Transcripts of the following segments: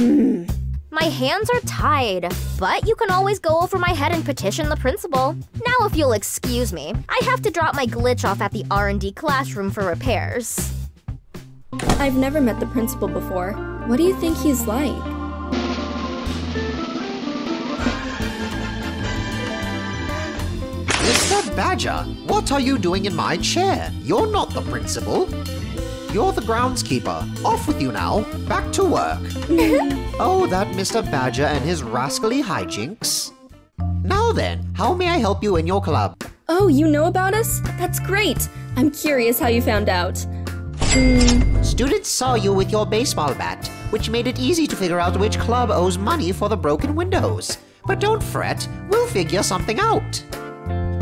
My hands are tied, but you can always go over my head and petition the principal. Now if you'll excuse me, I have to drop my glitch off at the R&D classroom for repairs. I've never met the principal before. What do you think he's like? Mr. Badger, what are you doing in my chair? You're not the principal. You're the groundskeeper. Off with you now. Back to work. oh, that Mr. Badger and his rascally hijinks. Now then, how may I help you in your club? Oh, you know about us? That's great. I'm curious how you found out. Hmm, Students saw you with your baseball bat, which made it easy to figure out which club owes money for the broken windows. But don't fret, we'll figure something out.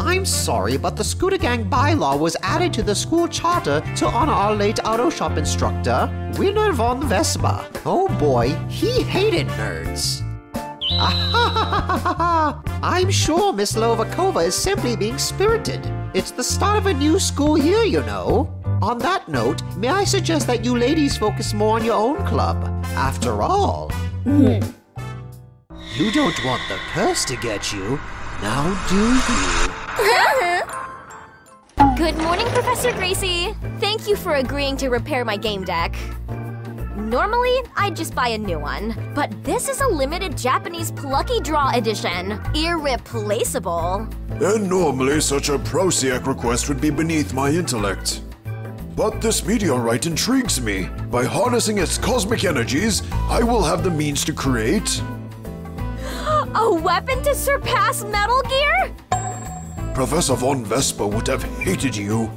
I'm sorry, but the Scooter Gang bylaw was added to the school charter to honor our late auto shop instructor, Winner von Vespa. Oh boy, he hated nerds. I'm sure Miss Lovakova is simply being spirited. It's the start of a new school year, you know. On that note, may I suggest that you ladies focus more on your own club? After all, hmm. you don't want the curse to get you, now do you? Good morning, Professor Gracie. Thank you for agreeing to repair my game deck. Normally, I'd just buy a new one, but this is a limited Japanese Plucky Draw edition. Irreplaceable. And normally such a Prosiac request would be beneath my intellect. But this meteorite intrigues me. By harnessing its cosmic energies, I will have the means to create. A weapon to surpass Metal Gear? Professor von Vespa would have hated you.